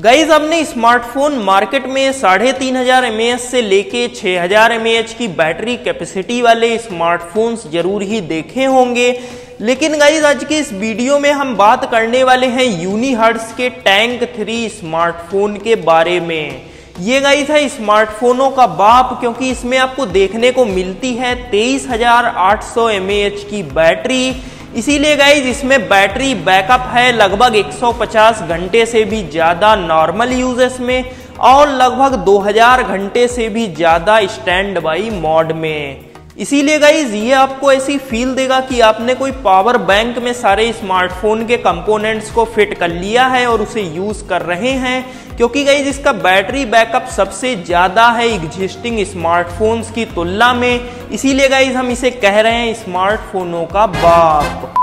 Guys आपने smartphone market में साढ़े तीन हज़ार एम से लेके छह हज़ार एम की बैटरी कैपेसिटी वाले स्मार्टफोन्स ज़रूर ही देखे होंगे। लेकिन गाइज़ आज के इस वीडियो में हम बात करने वाले हैं यूनिहर्ट्स के टैंक थ्री स्मार्टफ़ोन के बारे में। ये गाइज़ है स्मार्टफोनों का बाप, क्योंकि इसमें आपको देखने को मिलती है तेईस हज़ार आठ सौ एम की बैटरी। इसीलिए गाइज़ इसमें बैटरी बैकअप है, लगभग 150 घंटे से भी ज़्यादा नॉर्मल यूजेस में और लगभग 2000 घंटे से भी ज़्यादा स्टैंड बाई मॉड में। इसीलिए गाइज़ ये आपको ऐसी फील देगा कि आपने कोई पावर बैंक में सारे स्मार्टफ़ोन के कंपोनेंट्स को फिट कर लिया है और उसे यूज़ कर रहे हैं। क्योंकि गाइज़ इसका बैटरी बैकअप सबसे ज़्यादा है एग्जिस्टिंग स्मार्टफोन्स की तुलना में। इसीलिए गाइज़ हम इसे कह रहे हैं स्मार्टफोनों का बाप।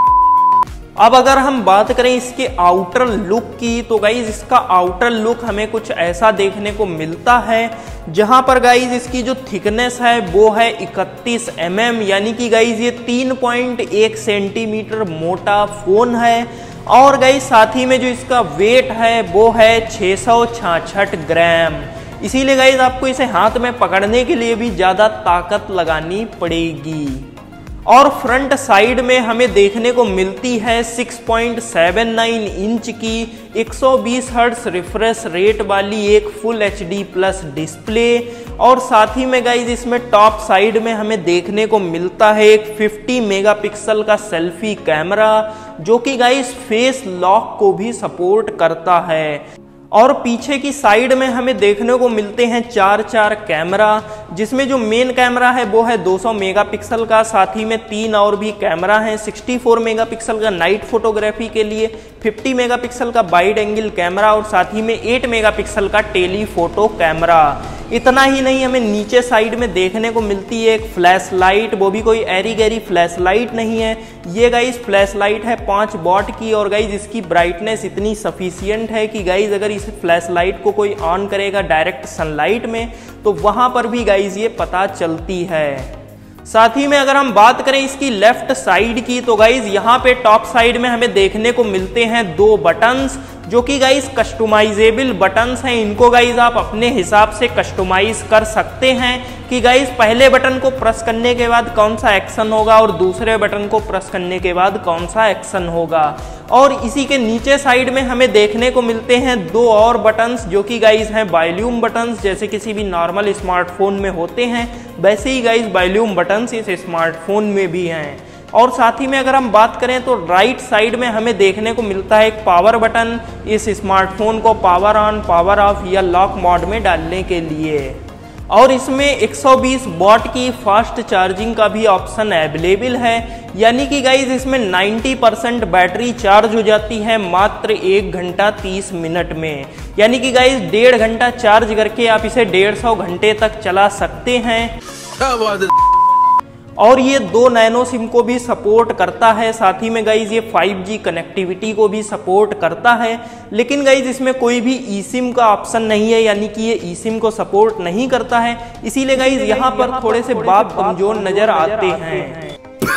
अब अगर हम बात करें इसके आउटर लुक की तो गाइज़ इसका आउटर लुक हमें कुछ ऐसा देखने को मिलता है जहाँ पर गाइज़ इसकी जो थिकनेस है वो है 31 एम mm, यानी कि गाइज़ ये 3.1 सेंटीमीटर मोटा फ़ोन है और गाइज़ साथ ही में जो इसका वेट है वो है छः ग्राम इसीलिए गाइज़ आपको इसे हाथ में पकड़ने के लिए भी ज़्यादा ताकत लगानी पड़ेगी। और फ्रंट साइड में हमें देखने को मिलती है 6.79 इंच की 120 हर्ट्स रिफ्रेश रेट वाली एक फुल एचडी प्लस डिस्प्ले। और साथ ही में गाइज़ इसमें टॉप साइड में हमें देखने को मिलता है एक 50 मेगापिक्सल का सेल्फी कैमरा, जो कि गाइज़ फेस लॉक को भी सपोर्ट करता है। और पीछे की साइड में हमें देखने को मिलते हैं चार चार कैमरा, जिसमें जो मेन कैमरा है वो है 200 मेगापिक्सल का, साथ ही में तीन और भी कैमरा हैं 64 मेगापिक्सल का नाइट फोटोग्राफी के लिए 50 मेगापिक्सल का वाइड एंगल कैमरा और साथ ही में 8 मेगापिक्सल का टेलीफोटो कैमरा इतना ही नहीं, हमें नीचे साइड में देखने को मिलती है एक फ्लैश लाइट वो भी कोई एरी गहरी फ्लैश लाइट नहीं है। ये गाइज़ फ्लैश लाइट है पाँच बॉट की और गाइज़ इसकी ब्राइटनेस इतनी सफिशियंट है कि गाइज़ अगर इस फ्लैश लाइट को कोई ऑन करेगा डायरेक्ट सनलाइट में तो वहाँ पर भी गाइज़ ये पता चलती है। साथ ही में अगर हम बात करें इसकी लेफ़्ट साइड की तो गाइज़ यहाँ पे टॉप साइड में हमें देखने को मिलते हैं दो बटन्स जो कि गाइज़ कस्टमाइजेबल बटन्स हैं। इनको गाइज़ आप अपने हिसाब से कस्टमाइज कर सकते हैं कि गाइज़ पहले बटन को प्रेस करने के बाद कौन सा एक्शन होगा और दूसरे बटन को प्रेस करने के बाद कौन सा एक्शन होगा। और इसी के नीचे साइड में हमें देखने को मिलते हैं दो और बटन्स जो कि गाइज़ हैं वॉल्यूम बटन्स जैसे किसी भी नॉर्मल स्मार्टफ़ोन में होते हैं, वैसे ही गाइज़ वॉल्यूम बटन्स इस स्मार्टफ़ोन में भी हैं। और साथ ही में अगर हम बात करें तो राइट साइड में हमें देखने को मिलता है एक पावर बटन इस स्मार्टफ़ोन को पावर ऑन पावर ऑफ़ या लॉक मोड में डालने के लिए। और इसमें 120 वॉट की फास्ट चार्जिंग का भी ऑप्शन अवेलेबल है। यानी कि गाइज़ इसमें 90 परसेंट बैटरी चार्ज हो जाती है मात्र एक घंटा 30 मिनट में। यानी कि गाइज़ डेढ़ घंटा चार्ज करके आप इसे डेढ़ सौ घंटे तक चला सकते हैं? और ये दो नैनो सिम को भी सपोर्ट करता है। साथ ही में गाइज़ ये 5G कनेक्टिविटी को भी सपोर्ट करता है। लेकिन गाइज़ इसमें कोई भी ई सिम का ऑप्शन नहीं है यानी कि ये ई सिम को सपोर्ट नहीं करता है। इसीलिए गाइज़ यहाँ पर थोड़े से बाप कमज़ोर नज़र आते हैं।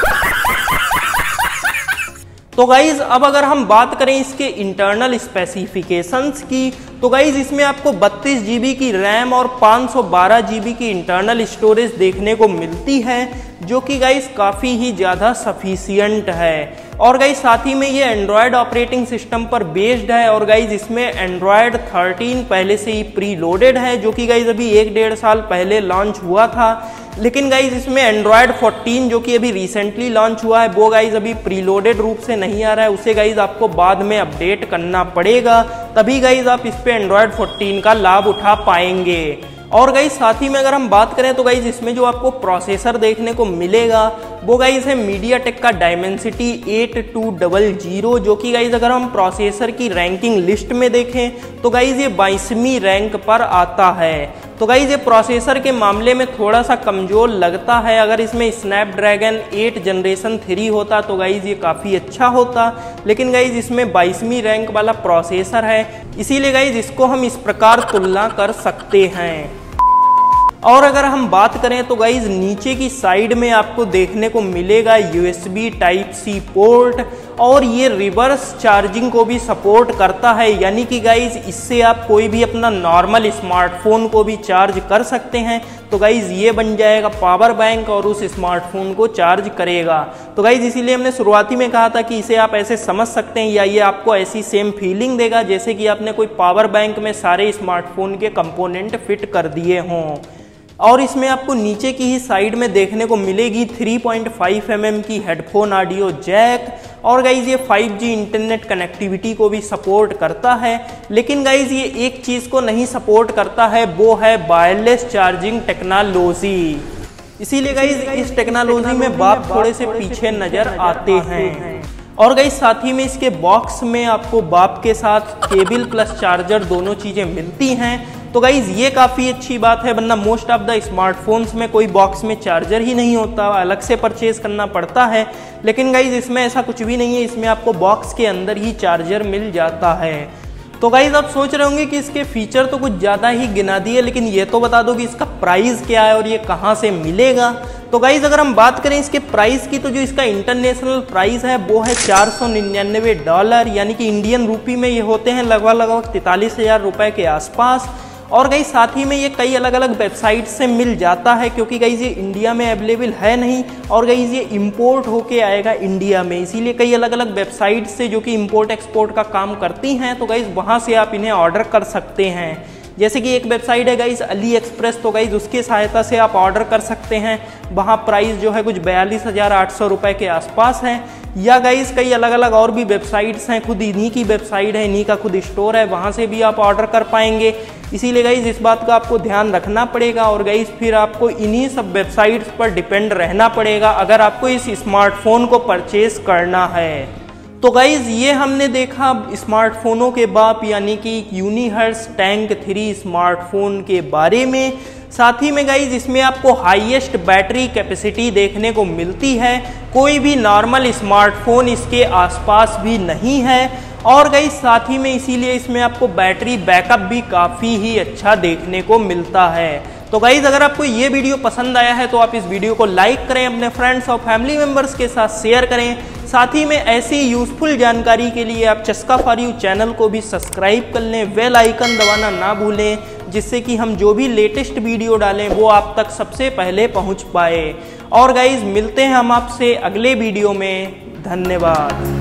तो गाइज़ अब अगर हम बात करें इसके इंटरनल स्पेसिफिकेशंस की तो गाइज़ इसमें आपको बत्तीस जीबी की रैम और पाँच सौ बारह जीबी की इंटरनल स्टोरेज देखने को मिलती है, जो कि गाइज़ काफ़ी ही ज़्यादा सफिशियंट है। और गाइज़ साथ ही में ये एंड्रॉयड ऑपरेटिंग सिस्टम पर बेस्ड है और गाइज़ इसमें एंड्रॉयड 13 पहले से ही प्री लोडेड है, जो कि गाइज़ अभी एक डेढ़ साल पहले लॉन्च हुआ था। लेकिन गाइज़ इसमें एंड्रॉयड 14 जो कि अभी रिसेंटली लॉन्च हुआ है, वो गाइज़ अभी प्रीलोडेड रूप से नहीं आ रहा है। उसे गाइज़ आपको बाद में अपडेट करना पड़ेगा। तभी गाइज़ आप इस पे एंड्रॉयड 14 का लाभ उठा पाएँगे। और गाइज़ साथ ही में अगर हम बात करें तो गाइज़ इसमें जो आपको प्रोसेसर देखने को मिलेगा, वो गाइज़ है मीडिया टेक का Dimensity eight two double zero जो कि गाइज़ अगर हम प्रोसेसर की रैंकिंग लिस्ट में देखें तो गाइज़ ये बाईसवीं रैंक पर आता है। तो गाइज़ ये प्रोसेसर के मामले में थोड़ा सा कमज़ोर लगता है। अगर इसमें स्नैपड्रैगन 8 जनरेशन 3 होता तो गाइज़ ये काफ़ी अच्छा होता। लेकिन गाइज़ इसमें बाईसवीं रैंक वाला प्रोसेसर है। इसीलिए गाइज़ इसको हम इस प्रकार तुलना कर सकते हैं। और अगर हम बात करें तो गाइज़ नीचे की साइड में आपको देखने को मिलेगा यूएसबी टाइप सी पोर्ट और ये रिवर्स चार्जिंग को भी सपोर्ट करता है। यानी कि गाइज़ इससे आप कोई भी अपना नॉर्मल स्मार्टफ़ोन को भी चार्ज कर सकते हैं। तो गाइज़ ये बन जाएगा पावर बैंक और उस स्मार्टफ़ोन को चार्ज करेगा। तो गाइज़ इसीलिए हमने शुरुआती में कहा था कि इसे आप ऐसे समझ सकते हैं या ये आपको ऐसी सेम फीलिंग देगा जैसे कि आपने कोई पावर बैंक में सारे स्मार्टफ़ोन के कंपोनेंट फिट कर दिए हों। और इसमें आपको नीचे की ही साइड में देखने को मिलेगी 3.5 पॉइंट mm की हेडफोन ऑडियो जैक। और गाइज़ ये 5G इंटरनेट कनेक्टिविटी को भी सपोर्ट करता है। लेकिन गाइज़ ये एक चीज़ को नहीं सपोर्ट करता है वो है वायरलेस चार्जिंग टेक्नोलॉजी इसीलिए गाइज़ इस टेक्नोलॉजी में बाप थोड़े से पीछे नज़र आते हैं। और गई साथ ही में इसके बॉक्स में आपको बाप के साथ केबल प्लस चार्जर दोनों चीज़ें मिलती हैं। तो गाइज़ ये काफ़ी अच्छी बात है, वरना मोस्ट ऑफ़ द स्मार्टफोन्स में कोई बॉक्स में चार्जर ही नहीं होता, अलग से परचेज करना पड़ता है। लेकिन गाइज़ इसमें ऐसा कुछ भी नहीं है, इसमें आपको बॉक्स के अंदर ही चार्जर मिल जाता है। तो गाइज़ आप सोच रहे होंगे कि इसके फीचर तो कुछ ज़्यादा ही गिना दिए, लेकिन ये तो बता दो कि इसका प्राइस क्या है और ये कहाँ से मिलेगा। तो गाइज़ अगर हम बात करें इसके प्राइस की तो जो इसका इंटरनेशनल प्राइस है, वो है चार सौ निन्यानवे डॉलर यानी कि इंडियन रूपी में ये होते हैं लगभग लगभग तैतालीस हज़ार रुपये के आसपास। और गई साथ ही में ये कई अलग अलग वेबसाइट से मिल जाता है क्योंकि गई ये इंडिया में अवेलेबल है नहीं और गई ये इम्पोर्ट होके आएगा इंडिया में। इसीलिए कई अलग अलग वेबसाइट से जो कि इम्पोर्ट एक्सपोर्ट का काम करती हैं तो गई वहाँ से आप इन्हें ऑर्डर कर सकते हैं। जैसे कि एक वेबसाइट है गाइज़ अली एक्सप्रेस तो गाइज़ उसकी सहायता से आप ऑर्डर कर सकते हैं। वहाँ प्राइस जो है कुछ बयालीस हज़ार आठ सौ रुपये के आसपास है। या गाइज़ कई अलग अलग और भी वेबसाइट्स हैं, खुद इन्हीं की वेबसाइट है, इन्हीं का खुद स्टोर है, वहाँ से भी आप ऑर्डर कर पाएँगे। इसीलिए गाइज़ इस बात का आपको ध्यान रखना पड़ेगा और गाइज़ फिर आपको इन्हीं सब वेबसाइट्स पर डिपेंड रहना पड़ेगा अगर आपको इस स्मार्टफ़ोन को परचेज करना है। तो गाइज़ ये हमने देखा स्मार्टफोनों के बाप, यानी कि यूनिहर्स टैंक थ्री स्मार्टफ़ोन के बारे में। साथ ही में गाइज़ इसमें आपको हाईएस्ट बैटरी कैपेसिटी देखने को मिलती है। कोई भी नॉर्मल स्मार्टफ़ोन इसके आसपास भी नहीं है। और गई साथ ही में इसीलिए इसमें आपको बैटरी बैकअप भी काफ़ी ही अच्छा देखने को मिलता है। तो गाइज़ अगर आपको ये वीडियो पसंद आया है तो आप इस वीडियो को लाइक करें, अपने फ्रेंड्स और फैमिली मेंबर्स के साथ शेयर करें। साथ ही में ऐसी यूजफुल जानकारी के लिए आप चस्का फॉर यू चैनल को भी सब्सक्राइब कर लें वेल आइकन दबाना ना भूलें, जिससे कि हम जो भी लेटेस्ट वीडियो डालें, वो आप तक सबसे पहले पहुँच पाए। और गाइज़ मिलते हैं हम आपसे अगले वीडियो में। धन्यवाद।